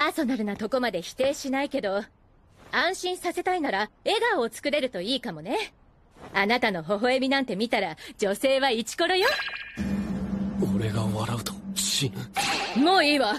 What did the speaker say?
アーソナルなとこまで否定しないけど安心させたいなら笑顔を作れるといいかもね。あなたの微笑みなんて見たら女性はイチコロよ。俺が笑うと死ぬ。もういいわ。